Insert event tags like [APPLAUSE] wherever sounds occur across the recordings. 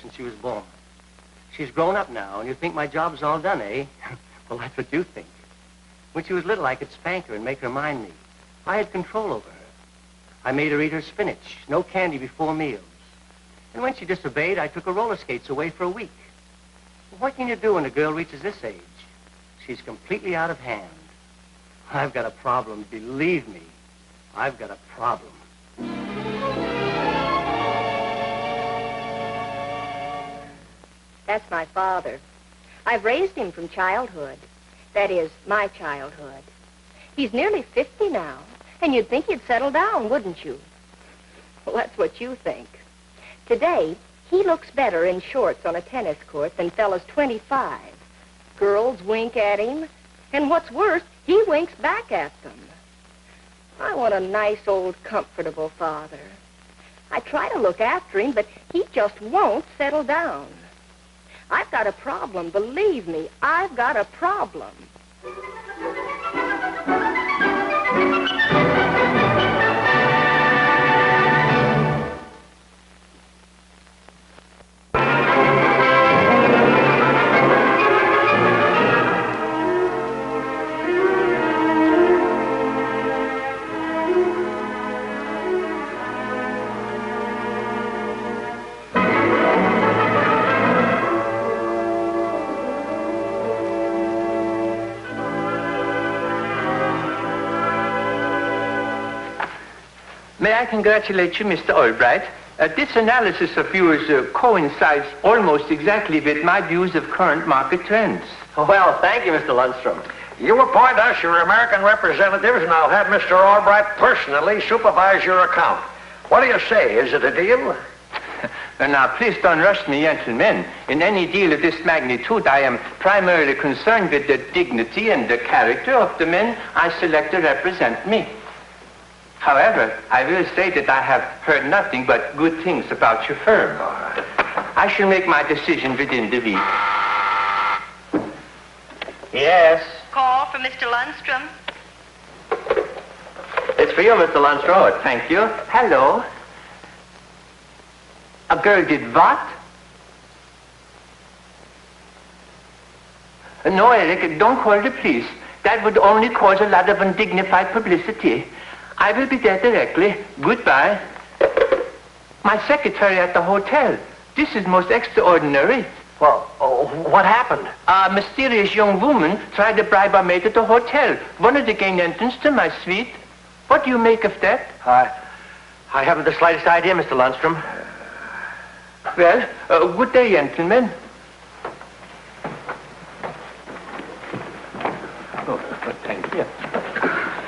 since she was born. She's grown up now, and you think my job's all done, eh? [LAUGHS] well, that's what you think. When she was little, I could spank her and make her mind me. I had control over her. I made her eat her spinach, no candy before meals. And when she disobeyed, I took her roller skates away for a week. What can you do when a girl reaches this age? She's completely out of hand. I've got a problem, believe me. I've got a problem. That's my father. I've raised him from childhood. That is, my childhood. He's nearly 50 now, and you'd think he'd settle down, wouldn't you? Well, that's what you think. Today, he looks better in shorts on a tennis court than fellas 25. Girls wink at him, and what's worse, he winks back at them. I want a nice, old, comfortable father. I try to look after him, but he just won't settle down. I've got a problem. Believe me, I've got a problem. I congratulate you, Mr. Albright? Uh, this analysis of yours uh, coincides almost exactly with my views of current market trends. Well, thank you, Mr. Lundstrom. You appoint us your American representatives, and I'll have Mr. Albright personally supervise your account. What do you say? Is it a deal? [LAUGHS] Uh, now, please don't rush me, gentlemen. In any deal of this magnitude, I am primarily concerned with the dignity and the character of the men I select to represent me. However, I will say that I have heard nothing but good things about your firm. I shall make my decision within the week. Yes, Call for Mr. Lundstrom. It's for you, Mr. Lundstrom. Oh, thank you. Hello. A girl did what? No, Eric, don't call the police. That would only cause a lot of undignified publicity. I will be there directly. Goodbye. My secretary at the hotel. This is most extraordinary. Well, oh, what happened? A mysterious young woman tried to bribe our maid at the hotel. Wanted to gain entrance to my suite. What do you make of that? I, I haven't the slightest idea, Mr. Lundstrom. Well, uh, good day, gentlemen. Oh, thank you.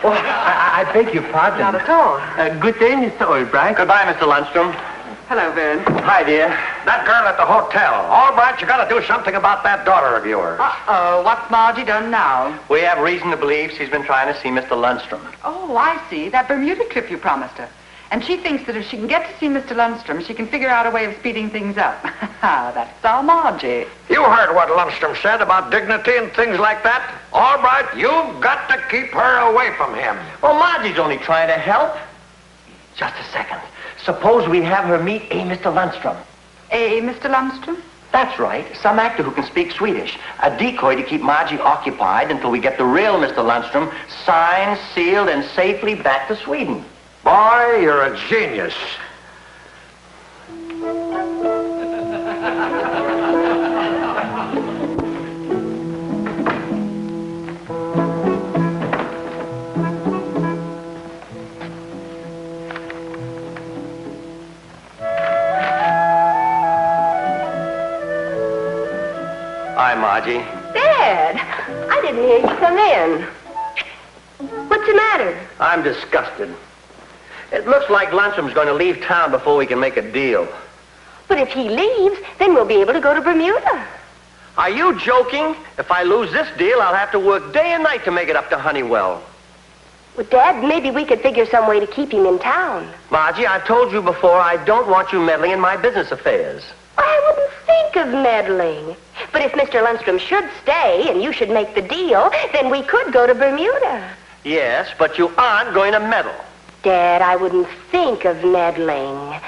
Oh, I, I beg your pardon. Not at all. Uh, good day, Mr. Albright. Goodbye, Mr. Lundstrom. Hello, Vern. Hi, dear. That girl at the hotel. Albright, you gotta do something about that daughter of yours. Uh-oh, what's Margie done now? We have reason to believe she's been trying to see Mr. Lundstrom. Oh, I see. That Bermuda trip you promised her. And she thinks that if she can get to see Mr. Lundstrom, she can figure out a way of speeding things up. [LAUGHS] That's our Margie. You heard what Lundstrom said about dignity and things like that. Albright, you've got to keep her away from him. Well, Margie's only trying to help. Just a second. Suppose we have her meet a Mr. Lundstrom. A Mr. Lundstrom? That's right. Some actor who can speak Swedish. A decoy to keep Margie occupied until we get the real Mr. Lundstrom signed, sealed, and safely back to Sweden. Boy, you're a genius. Hi, Margie. Dad, I didn't hear you come in. What's the matter? I'm disgusted. It looks like Lundstrom's going to leave town before we can make a deal. But if he leaves, then we'll be able to go to Bermuda. Are you joking? If I lose this deal, I'll have to work day and night to make it up to Honeywell. Well, Dad, maybe we could figure some way to keep him in town. Margie, I've told you before, I don't want you meddling in my business affairs. I wouldn't think of meddling. But if Mr. Lundstrom should stay and you should make the deal, then we could go to Bermuda. Yes, but you aren't going to meddle. Dad, I wouldn't think of meddling.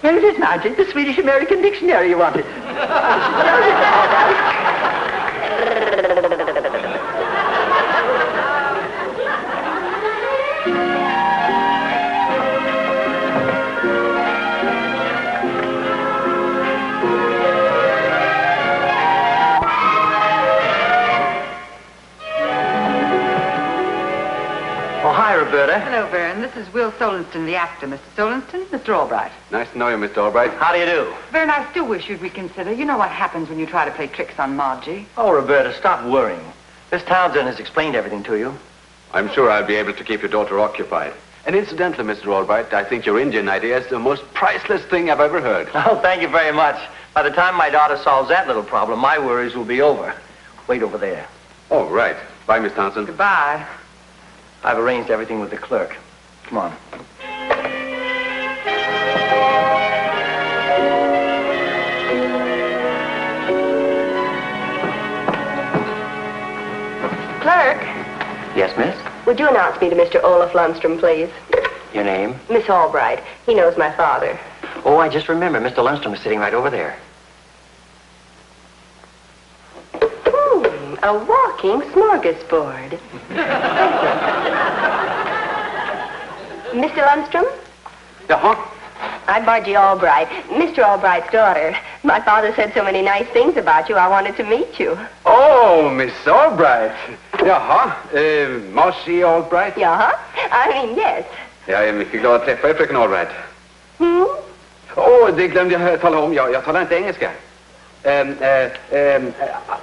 Here it is, Margie, the Swedish-American dictionary you wanted. [LAUGHS] This is Will Solenston, the actor. Mr. Solenston, Mr. Albright. Nice to know you, Mr. Albright. How do you do? Vern, I still wish you'd reconsider. You know what happens when you try to play tricks on Margie. Oh, Roberta, stop worrying. Miss Townsend has explained everything to you. I'm sure I'll be able to keep your daughter occupied. And incidentally, Mr. Albright, I think your Indian idea is the most priceless thing I've ever heard. [LAUGHS] Oh, thank you very much. By the time my daughter solves that little problem, my worries will be over. Wait over there. Oh, right. Bye, Miss Townsend. Goodbye. I've arranged everything with the clerk. Come on. Clerk, Yes, miss? would you announce me to Mr. Olaf Lundstrom, please? Your name? Miss Albright. He knows my father. Oh, I just remember. Mr. Lundstrom is sitting right over there. Hmm, a walking smorgasbord. [LAUGHS] [LAUGHS] Mr. Lundstrom? Uh-huh. I'm Margie Albright, Mr. Albright's daughter. My father said so many nice things about you, I wanted to meet you. Oh, Miss Albright. Jaha. Eh, Marcy Albright. Ja, I mean, yes. Jag är mycket glad att träffa er, fröken Albright. Hmm? Åh, det glömde jag tala om. Jag, jag talar inte engelska. Um, uh, um,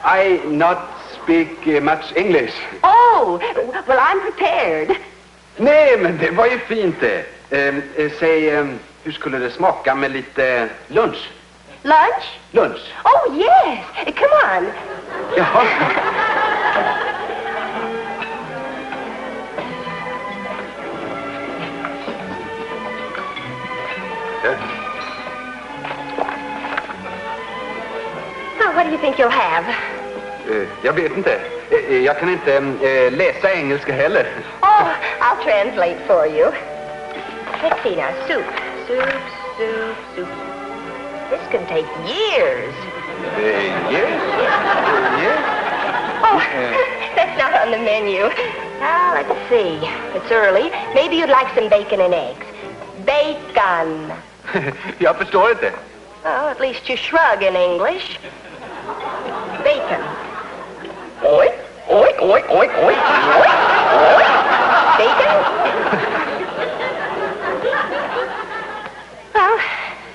I not speak uh, much English. Oh, well, I'm prepared. Nej, men det var ju fint det. Um, eh, säg, um, hur skulle det smaka med lite lunch? Lunch? Lunch? Oh, yes. Come on. Jaha. Now, what do you think you'll have? Eh, jag vet inte. Eh, eh, jag kan inte eh, läsa engelska heller. Oh, I'll translate for you. Let's see now. Soup. Soup, soup, soup. This can take years. Eh, yes. Yes. Oh, [LAUGHS] that's not on the menu. Now, let's see. It's early. Maybe you'd like some bacon and eggs. Bacon. jag förstår inte. Well, at least you shrug in English. Bacon. Oi, oi, oi, oi, oi, oi, oi bacon? well,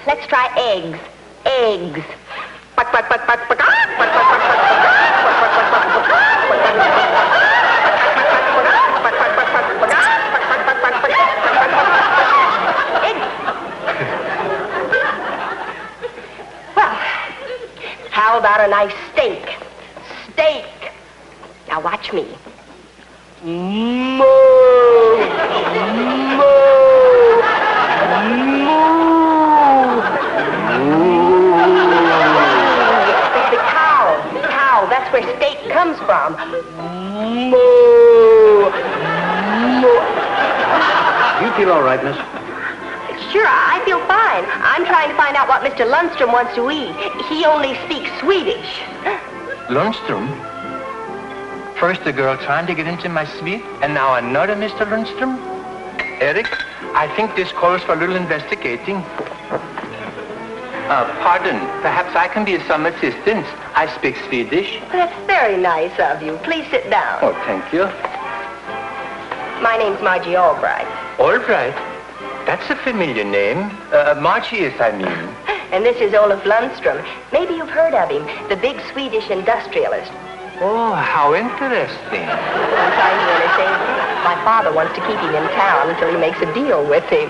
let's try eggs. Eggs. How about a nice steak? Steak. Now watch me. Mmm. Where steak comes from. Moo. Moo. You feel all right, miss? Sure, I feel fine. I'm trying to find out what Mr. Lundstrom wants to eat. He only speaks Swedish. Lundstrom? First a girl trying to get into my suite, and now another Mr. Lundstrom? Eric, I think this calls for a little investigating. Uh, pardon, perhaps I can be of some assistance. I speak Swedish. That's very nice of you. Please sit down. Oh, thank you. My name's Margie Albright. Albright? That's a familiar name. Uh, Margie is, I mean. [LAUGHS] And this is Olaf Lundstrom. Maybe you've heard of him, the big Swedish industrialist. Oh, how interesting. I'm trying to entertain him. My father wants to keep him in town until he makes a deal with him.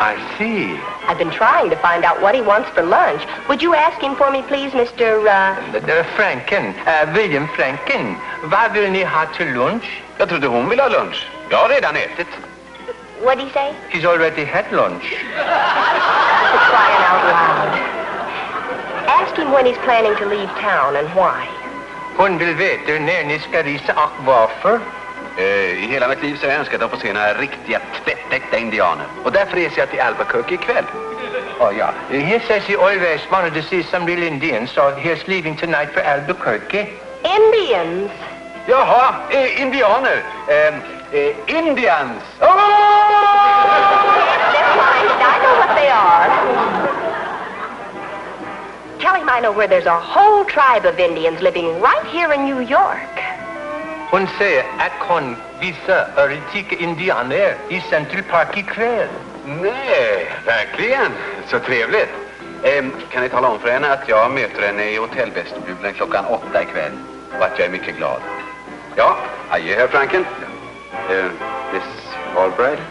I see. I've been trying to find out what he wants for lunch. Would you ask him for me, please, Mr. Uh... Uh, Franken, uh, William Franken, vad vill ni ha till lunch? Jag trodde hon ville ha lunch. Jag har redan ätit. What'd he say? He's already had lunch. For crying out loud. Ask him when he's planning to leave town and why. Hon vill veta när ni ska resa och varför. Eh, I hela mitt liv så har jag önskat att få se några riktiga tvättäkta indianer. Och därför reser jag till Albuquerque ikväll. Oh, yeah. Uh, Here says he always wanted to see some real Indians, so he's leaving tonight for Albuquerque. Indians. Jaha, eh, indianer. Eh, eh, Indians. Oh! Never mind. I know what they are. Tell him I know where there's a whole tribe of Indians living right here in New York. Hon säger att hon visar rika indianer i Central Park ikväll. Nej, verkligen. Så trevligt. Eh, kan ni tala om för henne att jag möter henne i hotellvestibulen klockan åtta ikväll och att jag är mycket glad. Ja, adjö herr Franken. Eh, Miss Albright. [LAUGHS]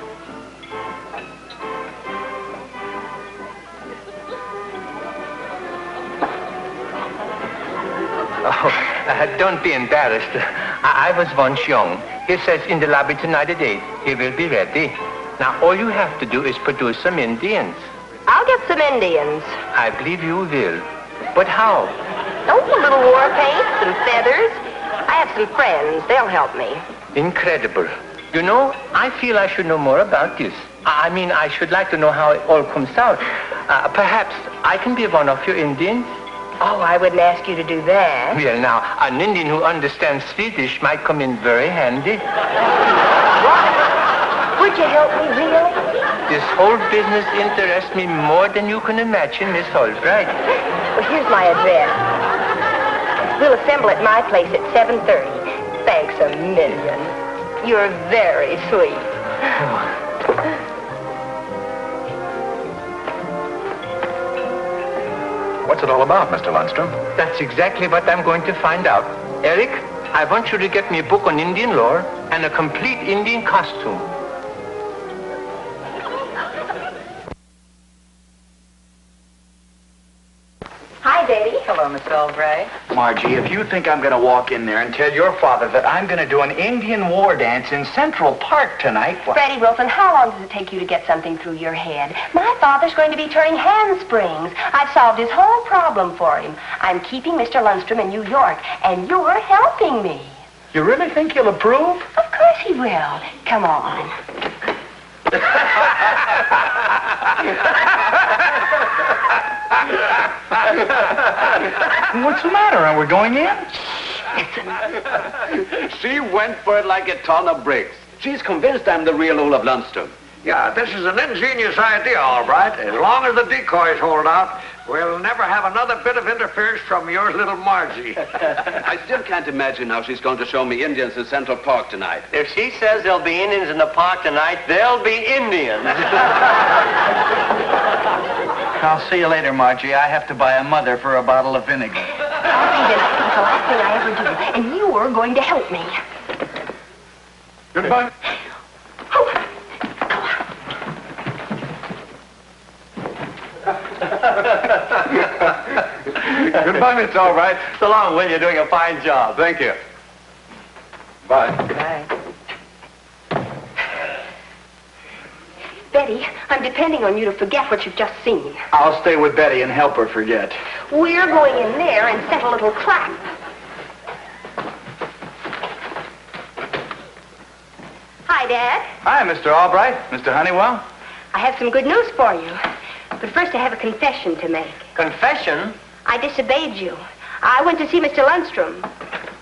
Oh, uh, don't be embarrassed. I, I was once young. He says in the lobby tonight at 8, he will be ready. Now, all you have to do is produce some Indians. I'll get some Indians. I believe you will. But how? Oh, a little war paint, some feathers. I have some friends. They'll help me. Incredible. You know, I feel I should know more about this. I I mean, I should like to know how it all comes out. Uh, perhaps I can be one of your Indians? Oh, I wouldn't ask you to do that. Well, now, an Indian who understands Swedish might come in very handy. What? Would you help me, really? This whole business interests me more than you can imagine, Miss Albright. Well, here's my address. We'll assemble at my place at 7.30. Thanks a million. You're very sweet. Oh, What's it all about, Mr. Lundstrom? That's exactly what I'm going to find out. Eric, I want you to get me a book on Indian lore and a complete Indian costume. Hello, Miss Albright. Margie, if you think I'm going to walk in there and tell your father that I'm going to do an Indian war dance in Central Park tonight, why- Freddie Wilson, how long does it take you to get something through your head? My father's going to be turning handsprings. I've solved his whole problem for him. I'm keeping Mr. Lundstrom in New York, and you're helping me. you really think he'll approve? Of course he will. Come on. [LAUGHS] [LAUGHS] What's the matter? Are we going in? She went for it like a ton of bricks. She's convinced I'm the real Olaf Lundstrom. Yeah, this is an ingenious idea, all right. As long as the decoys hold out, we'll never have another bit of interference from your little Margie. [LAUGHS] I still can't imagine how she's going to show me Indians in Central Park tonight. If she says there'll be Indians in the park tonight, there'll be Indians. [LAUGHS] I'll see you later, Margie. I have to buy a mother for a bottle of vinegar. All right, then. It's the last thing I ever do, and you're going to help me. Goodbye. [LAUGHS] Goodbye, Mr. Albright. so long, Will. You're doing a fine job. Thank you. Bye. Betty, I'm depending on you to forget what you've just seen. I'll stay with Betty and help her forget. We're going in there and set a little trap. Hi, Dad. Hi, Mr. Albright. Mr. Honeywell. I have some good news for you. But first, I have a confession to make. Confession? I disobeyed you. I went to see Mr. Lundstrom.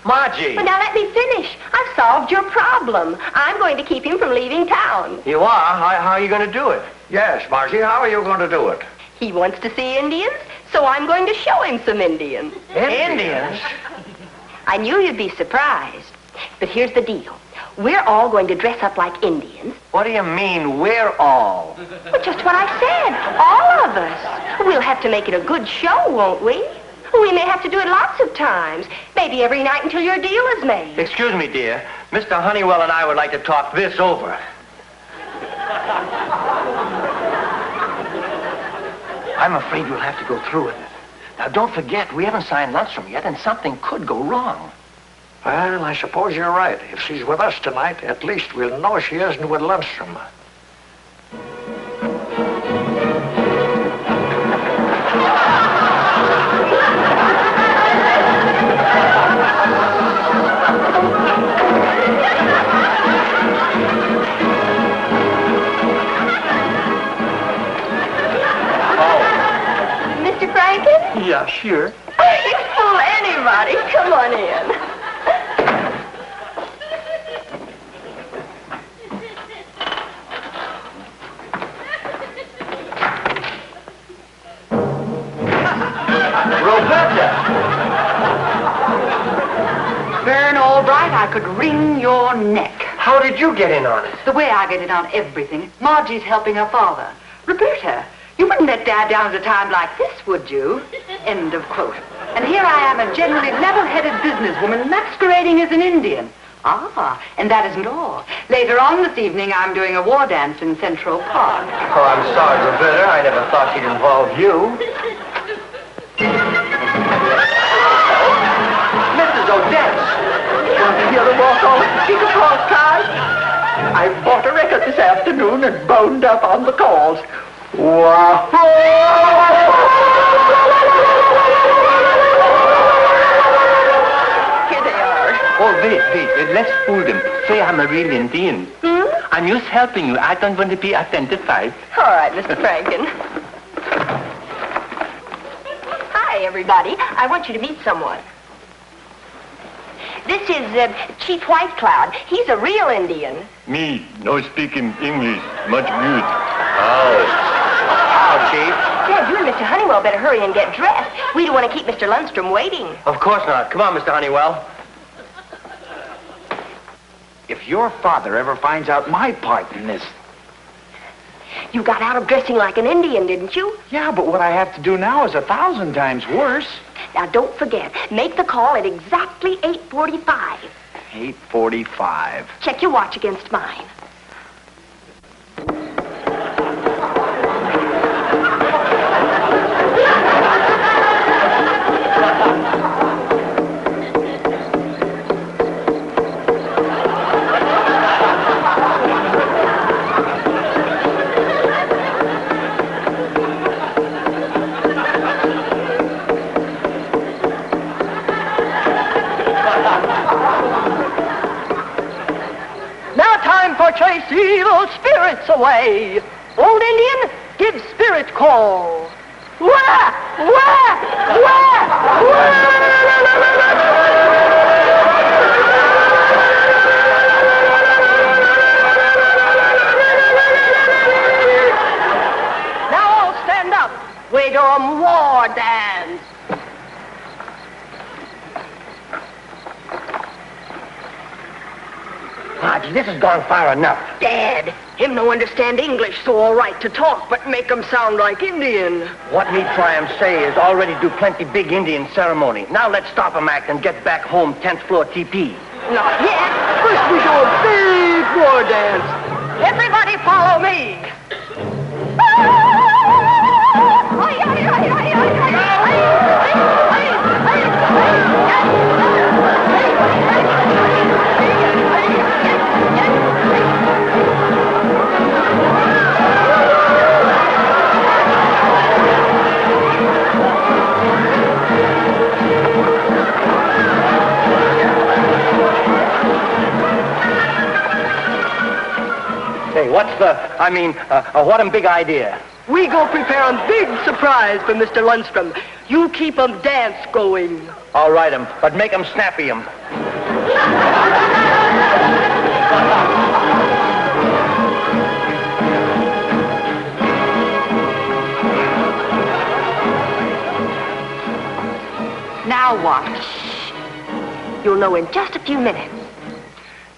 Margie. But now let me finish. I've solved your problem. I'm going to keep him from leaving town. You are? How, how are you going to do it? yes, Margie, how are you going to do it? He wants to see Indians, so I'm going to show him some Indians. Indians? I knew you'd be surprised. But here's the deal. We're all going to dress up like Indians. What do you mean, we're all? Well, just what I said. All of us. We'll have to make it a good show, won't we? We may have to do it lots of times. Maybe every night until your deal is made. Excuse me, dear. Mr. Honeywell and I would like to talk this over. I'm afraid we'll have to go through with it. Now, don't forget, we haven't signed Lundstrom yet, and something could go wrong. Well, I suppose you're right. If she's with us tonight, at least we'll know she isn't with Lundstrom. Oh. Mr. Franken? Yeah, sure. Oh, you fool anybody. Come on in. Vern Albright, I could wring your neck. How did you get in on it? The way I get in on everything, Margie's helping her father. Roberta, you wouldn't let Dad down at a time like this, would you? [LAUGHS] End of quote. And here I am, a generally level-headed businesswoman masquerading as an Indian. Ah, and that isn't all. Later on this evening, I'm doing a war dance in Central Park. Oh, I'm sorry, Roberta. I never thought she'd involve you. Want to hear the walk on the Chica Falls cars? I bought a record this afternoon and boned up on the calls. Wow! Here they are. Oh, wait, wait. Let's fool them. Say I'm a real Indian. Hmm? I'm just helping you. I don't want to be identified. All right, Mr. Franken. Hi, everybody. I want you to meet someone. This is uh, Chief White Cloud. He's a real Indian. Me, no speaking English. Much good. How, Chief? Dad, you and Mr. Honeywell better hurry and get dressed. We don't want to keep Mr. Lundstrom waiting. Of course not. Come on, Mr. Honeywell. If your father ever finds out my part in this... You got out of dressing like an Indian, didn't you? Yeah, but what I have to do now is a thousand times worse. Now, don't forget, make the call at exactly 8.45. 8.45. Check your watch against mine. Margie, this has gone far enough. Dad, him no understand English, so all right to talk, but make 'em sound like Indian. What me try and say is already do plenty big Indian ceremony. Now let's stop 'em act and get back home 10th floor TP. Not yet. First we do a big war dance. What's the, I mean, uh, uh, what a big idea. We go prepare a big surprise for Mr. Lundstrom. You keep 'em dance going. All right, 'em, but make 'em snappy 'em. Now what? Shh. You'll know in just a few minutes.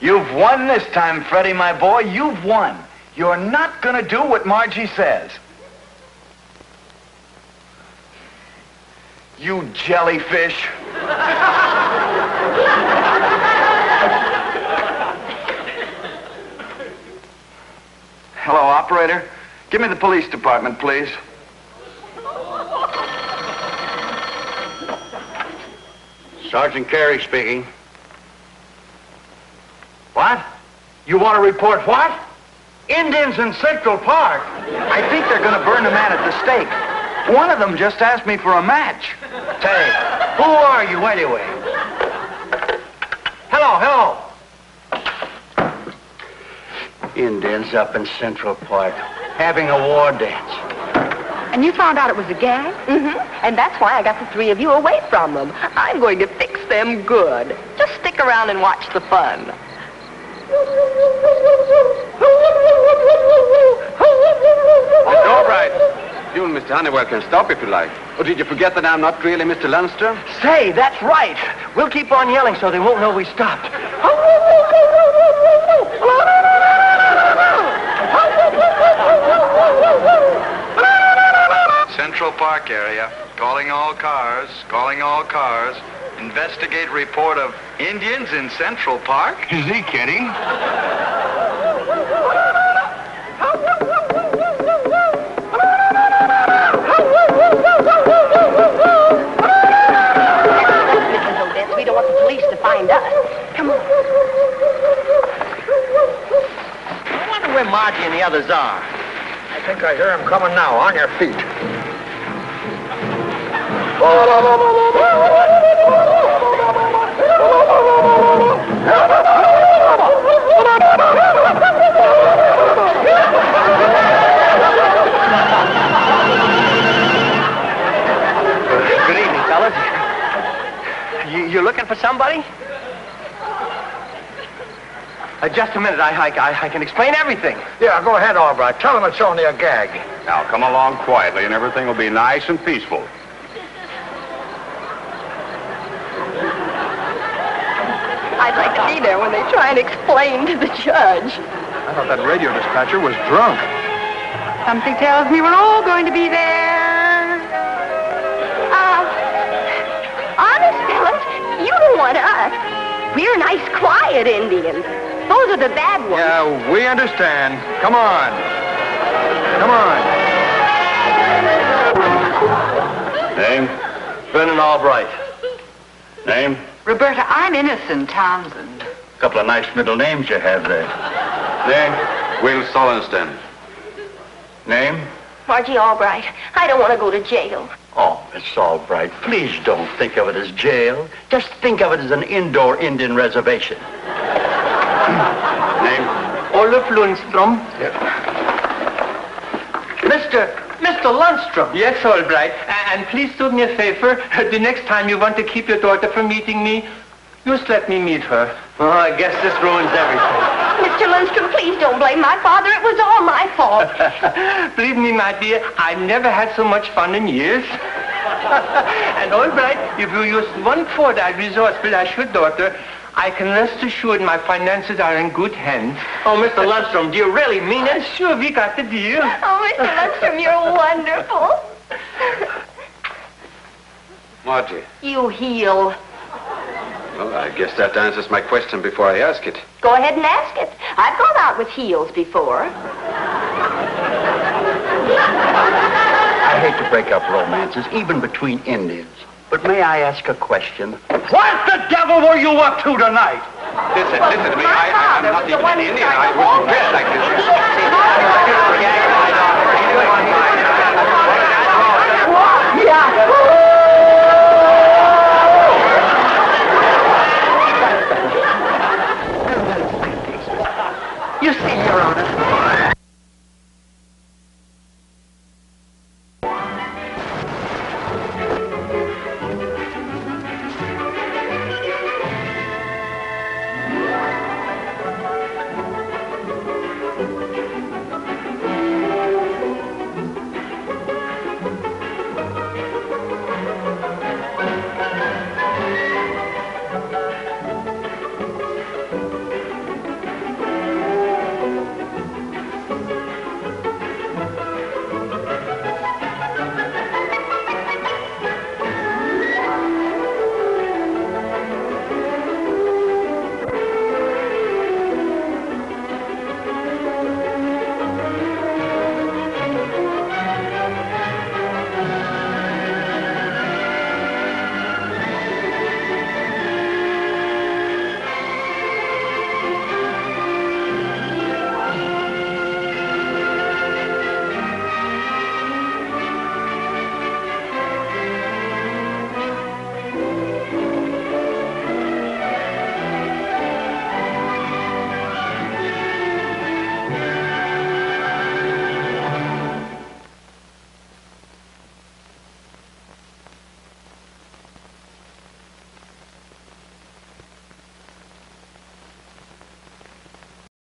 You've won this time, Freddie, my boy. You've won. You're not going to do what Margie says. You jellyfish. Hello, operator. Give me the police department, please. Sergeant Carey speaking. What? You want to report what? Indians in Central Park. I think they're going to burn a man at the stake. One of them just asked me for a match. Say, who are you anyway? Hello, hello. Indians up in Central Park having a war dance. And you found out it was a gag? Mm-hmm. And that's why I got the three of you away from them. I'm going to fix them good. Just stick around and watch the fun. All right. You and Mr. Honeywell can stop if you like. Or did you forget that I'm not really Mr. Lundstrom? Say, that's right. We'll keep on yelling so they won't know we stopped. Central Park area. Calling all cars. Calling all cars. Investigate report of Indians in Central Park. Is he kidding? Police to find us. Come on. I wonder where Margie and the others are. I think I hear them coming now. On your feet. Just a minute. I, I, I, I can explain everything. Yeah, go ahead, Albright. Tell him it's only a gag. Now, come along quietly and everything will be nice and peaceful. I'd like to be there when they try and explain to the judge. I thought that radio dispatcher was drunk. Something tells me we're all going to be there. Uh, honest, fellas, you don't want us. We're nice, quiet Indians. Those are the bad ones. Yeah, we understand. Come on. Come on. Name? Vernon Albright. Name? Roberta, I'm Innocent Townsend. Couple of nice middle names you have there. Name? Will Solenston. Name? Margie Albright, I don't want to go to jail. Oh, Miss Albright, please don't think of it as jail. Just think of it as an indoor Indian reservation. Name? Olaf Lundstrom. Mr. Mr. Lundstrom. Yes, all right. And please do me a favor. [LAUGHS] The next time you want to keep your daughter from meeting me, just let me meet her. Oh, I guess this ruins everything. [LAUGHS] Mr. Lundstrom, please don't blame my father. It was all my fault. [LAUGHS] Believe me, my dear, I've never had so much fun in years. and all right, if you use one quart I resourceful as your daughter, I can rest assured my finances are in good hands. Oh, Mr. Lundstrom, do you really mean it? [LAUGHS] Sure, we got the deal. Oh, Mr. Lundstrom, you're wonderful. Margie. You heel. Well, I guess that answers my question before I ask it. Go ahead and ask it. I've gone out with heels before. I hate to break up romances, even between Indians. But may I ask a question? What the devil were you up to tonight? Listen, Well, listen to me. my I, I'm father not was the even an Indian. I to was hold dressed like this. He Yeah.